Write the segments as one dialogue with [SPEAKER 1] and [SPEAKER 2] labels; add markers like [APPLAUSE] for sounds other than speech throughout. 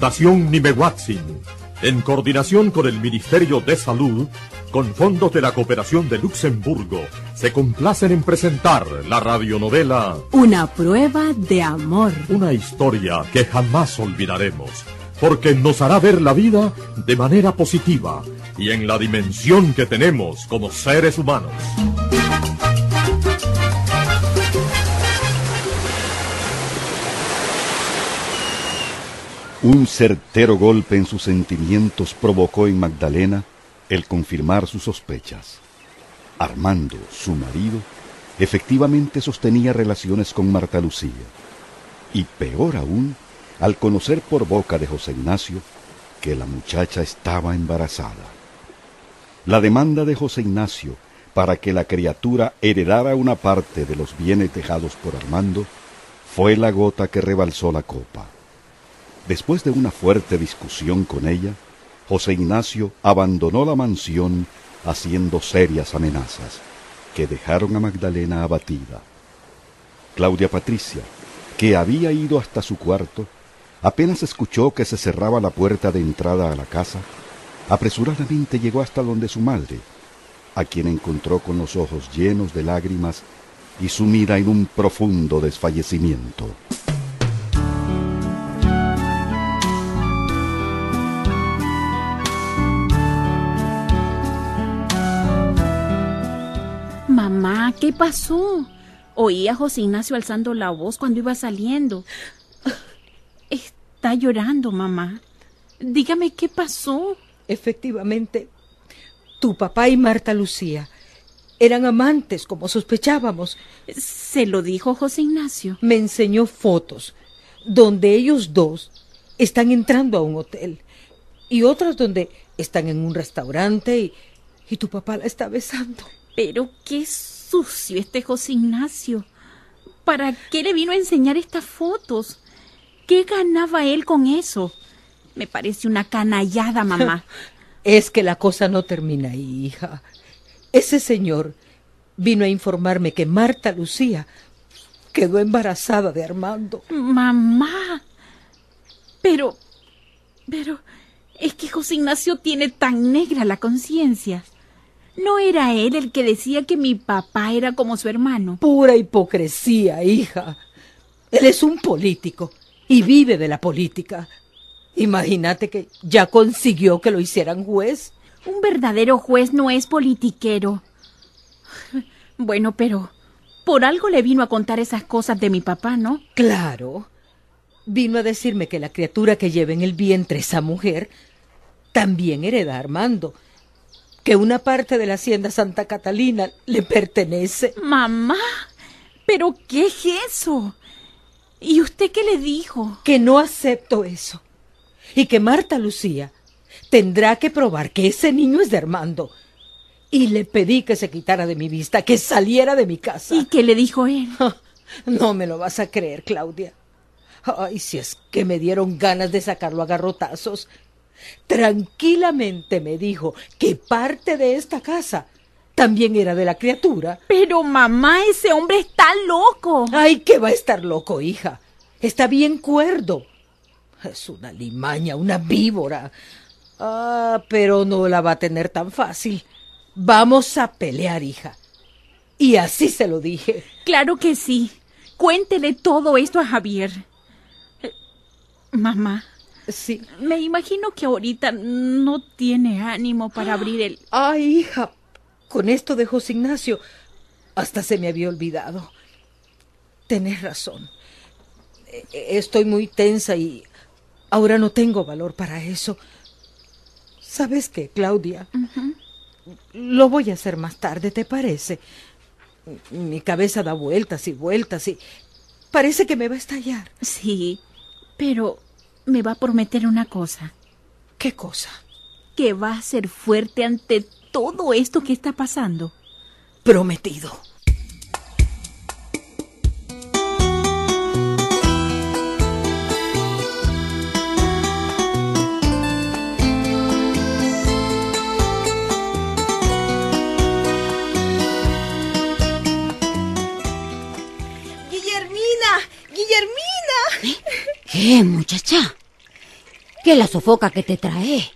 [SPEAKER 1] Fundación Nimehuatzin, en coordinación con el Ministerio de Salud, con fondos de la cooperación de Luxemburgo, se complacen en presentar la radionovela
[SPEAKER 2] Una prueba de amor.
[SPEAKER 1] Una historia que jamás olvidaremos, porque nos hará ver la vida de manera positiva y en la dimensión que tenemos como seres humanos.
[SPEAKER 3] Un certero golpe en sus sentimientos provocó en Magdalena el confirmar sus sospechas. Armando, su marido, efectivamente sostenía relaciones con Marta Lucía. Y peor aún, al conocer por boca de José Ignacio que la muchacha estaba embarazada. La demanda de José Ignacio para que la criatura heredara una parte de los bienes dejados por Armando fue la gota que rebalsó la copa. Después de una fuerte discusión con ella, José Ignacio abandonó la mansión haciendo serias amenazas que dejaron a Magdalena abatida. Claudia Patricia, que había ido hasta su cuarto, apenas escuchó que se cerraba la puerta de entrada a la casa, apresuradamente llegó hasta donde su madre, a quien encontró con los ojos llenos de lágrimas y sumida en un profundo desfallecimiento.
[SPEAKER 2] Mamá, ¿qué pasó? Oí a José Ignacio alzando la voz cuando iba saliendo. Está llorando, mamá. Dígame qué pasó.
[SPEAKER 4] Efectivamente, tu papá y Marta Lucía eran amantes, como sospechábamos.
[SPEAKER 2] ¿Se lo dijo José Ignacio?
[SPEAKER 4] Me enseñó fotos donde ellos dos están entrando a un hotel y otras donde están en un restaurante y, y tu papá la está besando.
[SPEAKER 2] Pero qué sucio este José Ignacio. ¿Para qué le vino a enseñar estas fotos? ¿Qué ganaba él con eso? Me parece una canallada, mamá. [LAUGHS]
[SPEAKER 4] es que la cosa no termina ahí, hija. Ese señor vino a informarme que Marta Lucía quedó embarazada de Armando.
[SPEAKER 2] Mamá. Pero... Pero... Es que José Ignacio tiene tan negra la conciencia. ¿No era él el que decía que mi papá era como su hermano?
[SPEAKER 4] Pura hipocresía, hija. Él es un político y vive de la política. Imagínate que ya consiguió que lo hicieran juez.
[SPEAKER 2] Un verdadero juez no es politiquero. [LAUGHS] Bueno, pero por algo le vino a contar esas cosas de mi papá, ¿no?
[SPEAKER 4] Claro. Vino a decirme que la criatura que lleva en el vientre esa mujer también hereda a Armando, que una parte de la hacienda Santa Catalina le pertenece.
[SPEAKER 2] Mamá, ¿pero qué es eso? ¿Y usted qué le dijo?
[SPEAKER 4] Que no acepto eso. Y que Marta Lucía tendrá que probar que ese niño es de Armando. Y le pedí que se quitara de mi vista, que saliera de mi casa.
[SPEAKER 2] ¿Y qué le dijo él? [LAUGHS]
[SPEAKER 4] No me lo vas a creer, Claudia. Ay, si es que me dieron ganas de sacarlo a garrotazos. Tranquilamente me dijo que parte de esta casa también era de la criatura.
[SPEAKER 2] Pero mamá, ese hombre está loco.
[SPEAKER 4] Ay, que va a estar loco, hija. Está bien cuerdo. Es una limaña, una víbora. Ah, pero no la va a tener tan fácil. Vamos a pelear, hija. Y así se lo dije.
[SPEAKER 2] Claro que sí. Cuéntele todo esto a Javier. Eh, mamá.
[SPEAKER 4] Sí.
[SPEAKER 2] Me imagino que ahorita no tiene ánimo para abrir el...
[SPEAKER 4] Ay, hija, con esto de José Ignacio, hasta se me había olvidado. Tenés razón. E- Estoy muy tensa y ahora no tengo valor para eso. ¿Sabes qué, Claudia? Lo voy a hacer más tarde, ¿te parece? Mi cabeza da vueltas y vueltas y parece que me va a estallar.
[SPEAKER 2] Sí, pero me va a prometer una cosa.
[SPEAKER 4] ¿Qué cosa?
[SPEAKER 2] Que va a ser fuerte ante todo esto que está pasando.
[SPEAKER 4] Prometido.
[SPEAKER 5] Guillermina, Guillermina.
[SPEAKER 6] ¿Qué, muchacha?
[SPEAKER 5] ¿Qué es la sofoca que te trae?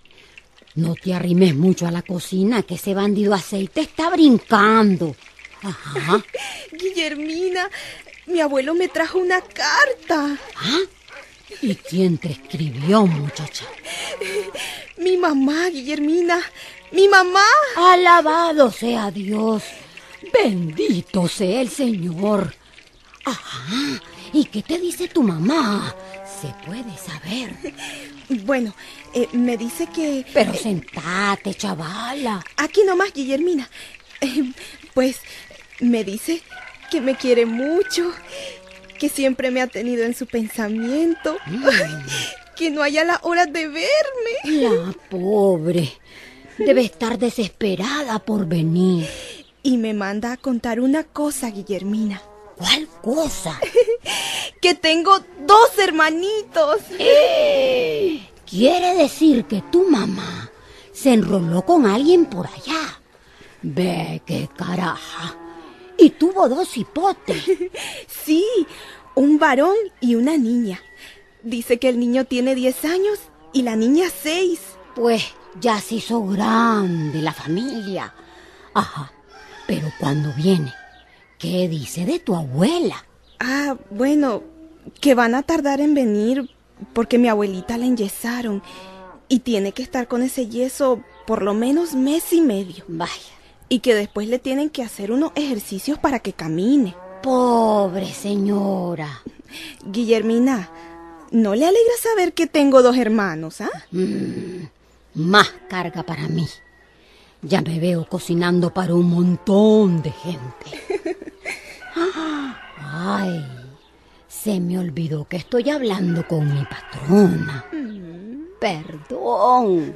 [SPEAKER 5] No te arrimes mucho a la cocina, que ese bandido aceite está brincando. Ajá. [LAUGHS]
[SPEAKER 6] Guillermina, mi abuelo me trajo una carta.
[SPEAKER 5] ¿Ah? ¿Y quién te escribió, muchacha? [LAUGHS]
[SPEAKER 6] Mi mamá, Guillermina. Mi mamá.
[SPEAKER 5] Alabado sea Dios. Bendito sea el Señor. Ajá. ¿Y qué te dice tu mamá? Se puede saber. [LAUGHS]
[SPEAKER 6] Bueno, eh, me dice que...
[SPEAKER 5] Pero sentate, chavala.
[SPEAKER 6] Aquí nomás, Guillermina. Eh, pues me dice que me quiere mucho, que siempre me ha tenido en su pensamiento, [LAUGHS] que no haya la hora de verme.
[SPEAKER 5] La pobre. Debe estar desesperada por venir.
[SPEAKER 6] Y me manda a contar una cosa, Guillermina.
[SPEAKER 5] ¿Cuál cosa? [LAUGHS]
[SPEAKER 6] que tengo dos hermanitos.
[SPEAKER 5] ¡Eh! [GASPS] Quiere decir que tu mamá se enroló con alguien por allá. Ve qué caraja. Y tuvo dos hipotes. [LAUGHS]
[SPEAKER 6] sí, un varón y una niña. Dice que el niño tiene 10 años y la niña 6.
[SPEAKER 5] Pues ya se hizo grande la familia. Ajá. Pero cuando viene, ¿qué dice de tu abuela?
[SPEAKER 6] Ah, bueno, que van a tardar en venir porque mi abuelita la enyesaron y tiene que estar con ese yeso por lo menos mes y medio.
[SPEAKER 5] Vaya.
[SPEAKER 6] Y que después le tienen que hacer unos ejercicios para que camine.
[SPEAKER 5] Pobre señora.
[SPEAKER 6] Guillermina, ¿no le alegra saber que tengo dos hermanos, ah?
[SPEAKER 5] Mm, más carga para mí. Ya me veo cocinando para un montón de gente. [LAUGHS] Ay, se me olvidó que estoy hablando con mi patrona. Perdón.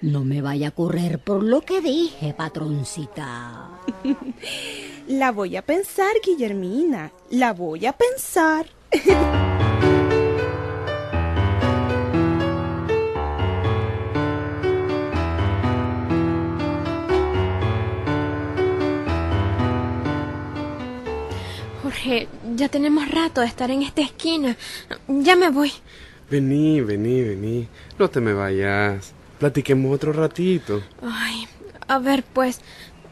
[SPEAKER 5] No me vaya a correr por lo que dije, patroncita. [LAUGHS]
[SPEAKER 6] La voy a pensar, Guillermina. La voy a pensar. [LAUGHS]
[SPEAKER 7] Jorge, ya tenemos rato de estar en esta esquina. Ya me voy.
[SPEAKER 8] Vení, vení, vení. No te me vayas. Platiquemos otro ratito.
[SPEAKER 7] Ay, a ver, pues,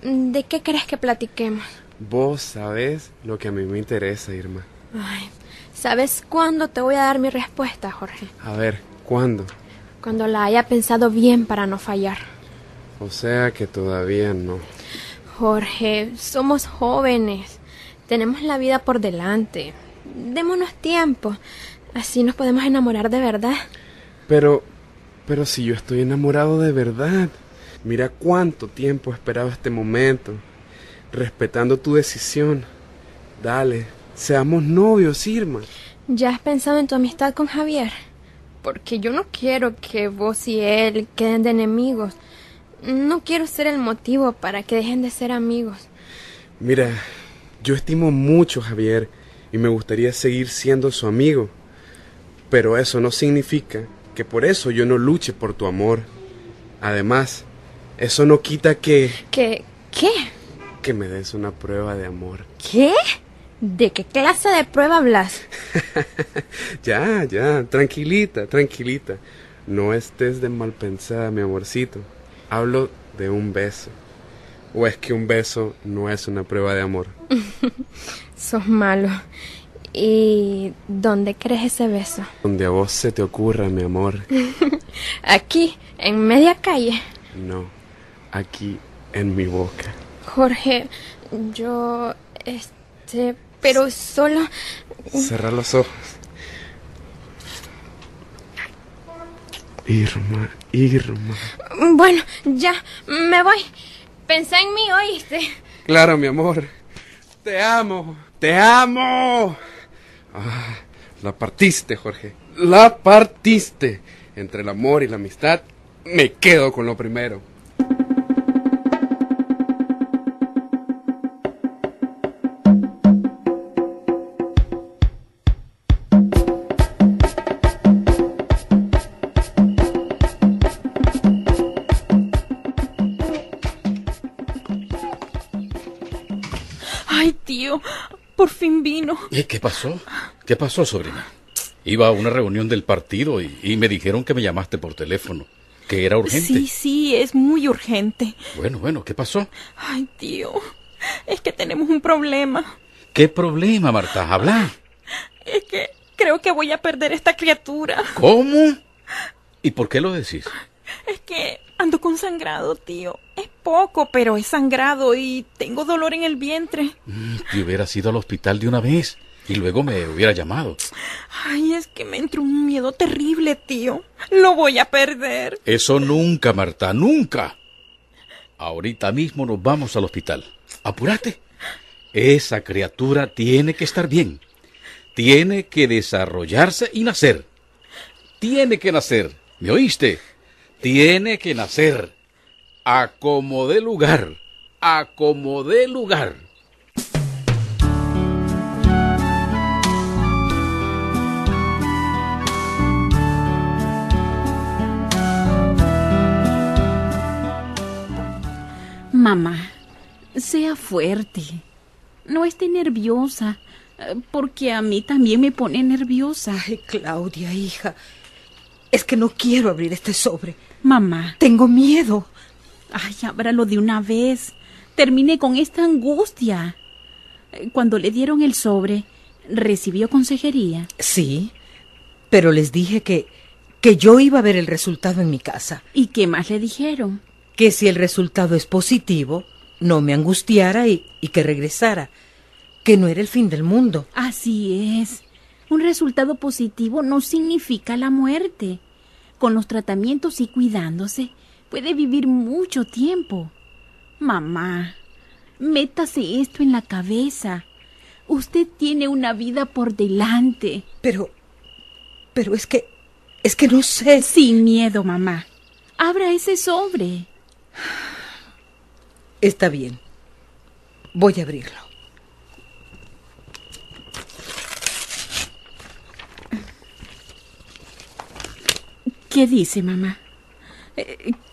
[SPEAKER 7] ¿de qué crees que platiquemos?
[SPEAKER 8] Vos sabés lo que a mí me interesa, Irma.
[SPEAKER 7] Ay, ¿sabes cuándo te voy a dar mi respuesta, Jorge?
[SPEAKER 8] A ver, ¿cuándo?
[SPEAKER 7] Cuando la haya pensado bien para no fallar.
[SPEAKER 8] O sea que todavía no.
[SPEAKER 7] Jorge, somos jóvenes. Tenemos la vida por delante. Démonos tiempo. Así nos podemos enamorar de verdad.
[SPEAKER 8] Pero, pero si yo estoy enamorado de verdad. Mira cuánto tiempo he esperado este momento. Respetando tu decisión. Dale, seamos novios, Irma.
[SPEAKER 7] ¿Ya has pensado en tu amistad con Javier? Porque yo no quiero que vos y él queden de enemigos. No quiero ser el motivo para que dejen de ser amigos.
[SPEAKER 8] Mira, yo estimo mucho a Javier y me gustaría seguir siendo su amigo. Pero eso no significa que por eso yo no luche por tu amor. Además, eso no quita que...
[SPEAKER 7] ¿Que qué?
[SPEAKER 8] Que me des una prueba de amor.
[SPEAKER 7] ¿Qué? ¿De qué clase de prueba hablas? [LAUGHS]
[SPEAKER 8] ya, ya, tranquilita, tranquilita. No estés de mal pensada, mi amorcito. Hablo de un beso. ¿O es que un beso no es una prueba de amor? [LAUGHS]
[SPEAKER 7] Sos malo. ¿Y dónde crees ese beso?
[SPEAKER 8] Donde a vos se te ocurra, mi amor. [LAUGHS]
[SPEAKER 7] Aquí, en media calle.
[SPEAKER 8] No, aquí en mi boca.
[SPEAKER 7] Jorge, yo... Este... Pero solo...
[SPEAKER 8] Cerra los ojos. Irma, Irma.
[SPEAKER 7] Bueno, ya, me voy. Pensá en mí, ¿oíste?
[SPEAKER 8] Claro, mi amor. Te amo, te amo. Ah, la partiste, Jorge. La partiste. Entre el amor y la amistad, me quedo con lo primero.
[SPEAKER 9] ¿Y qué pasó? ¿Qué pasó, sobrina? Iba a una reunión del partido y, y me dijeron que me llamaste por teléfono, que era urgente.
[SPEAKER 7] Sí, sí, es muy urgente.
[SPEAKER 9] Bueno, bueno, ¿qué pasó?
[SPEAKER 7] Ay, tío, es que tenemos un problema.
[SPEAKER 9] ¿Qué problema, Marta? Habla.
[SPEAKER 7] Es que creo que voy a perder esta criatura.
[SPEAKER 9] ¿Cómo? ¿Y por qué lo decís?
[SPEAKER 7] Es que ando con sangrado, tío. Es poco, pero es sangrado y tengo dolor en el vientre.
[SPEAKER 9] Mm, Te hubieras ido al hospital de una vez y luego me hubiera llamado.
[SPEAKER 7] Ay, es que me entró un miedo terrible, tío. Lo voy a perder.
[SPEAKER 9] Eso nunca, Marta, nunca. Ahorita mismo nos vamos al hospital. Apúrate. Esa criatura tiene que estar bien. Tiene que desarrollarse y nacer. Tiene que nacer. ¿Me oíste? Tiene que nacer. A como dé lugar. A como dé lugar.
[SPEAKER 2] Mamá, sea fuerte. No esté nerviosa, porque a mí también me pone nerviosa.
[SPEAKER 4] Ay, Claudia, hija. Es que no quiero abrir este sobre.
[SPEAKER 2] Mamá,
[SPEAKER 4] Tengo miedo.
[SPEAKER 2] Ay, ábralo de una vez. Termine con esta angustia. Cuando le dieron el sobre, ¿recibió consejería?
[SPEAKER 4] Sí, pero les dije que que yo iba a ver el resultado en mi casa,
[SPEAKER 2] ¿Y qué más le dijeron?
[SPEAKER 4] que si el resultado es positivo, no me angustiara y, y que regresara, que no era el fin del mundo.
[SPEAKER 2] Así es. Un resultado positivo no significa la muerte. Con los tratamientos y cuidándose, puede vivir mucho tiempo. Mamá, métase esto en la cabeza. Usted tiene una vida por delante.
[SPEAKER 4] Pero, pero es que, es que no sé.
[SPEAKER 2] Sin miedo, mamá. Abra ese sobre.
[SPEAKER 4] Está bien. Voy a abrirlo.
[SPEAKER 2] ¿Qué dice, mamá?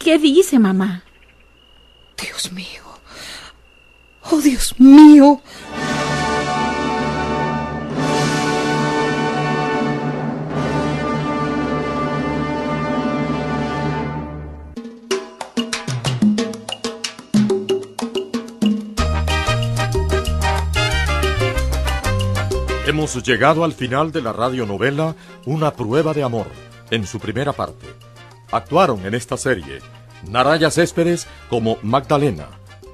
[SPEAKER 2] ¿Qué dice, mamá?
[SPEAKER 4] Dios mío. Oh, Dios mío.
[SPEAKER 1] Hemos llegado al final de la radionovela Una prueba de amor, en su primera parte. Actuaron en esta serie. Naraya Céspedes como Magdalena,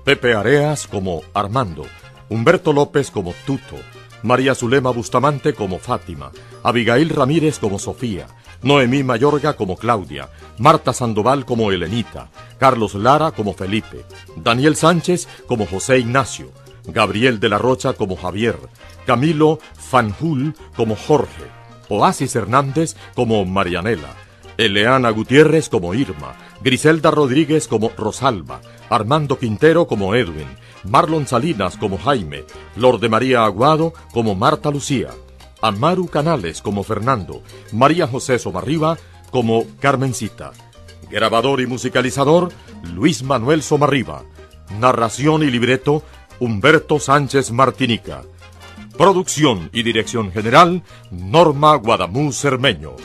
[SPEAKER 1] Pepe Areas como Armando, Humberto López como Tuto, María Zulema Bustamante como Fátima, Abigail Ramírez como Sofía, Noemí Mayorga como Claudia, Marta Sandoval como Elenita, Carlos Lara como Felipe, Daniel Sánchez como José Ignacio, Gabriel de la Rocha como Javier, Camilo Fanjul como Jorge, Oasis Hernández como Marianela, Eleana Gutiérrez como Irma, Griselda Rodríguez como Rosalba, Armando Quintero como Edwin, Marlon Salinas como Jaime, Lord de María Aguado como Marta Lucía, Amaru Canales como Fernando, María José Somarriba como Carmencita. Grabador y musicalizador, Luis Manuel Somarriba. Narración y libreto, Humberto Sánchez Martinica. Producción y dirección general, Norma Guadamú Cermeño.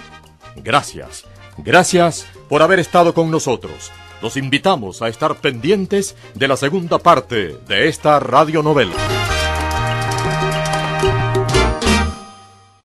[SPEAKER 1] Gracias, gracias por haber estado con nosotros. Los invitamos a estar pendientes de la segunda parte de esta radionovela.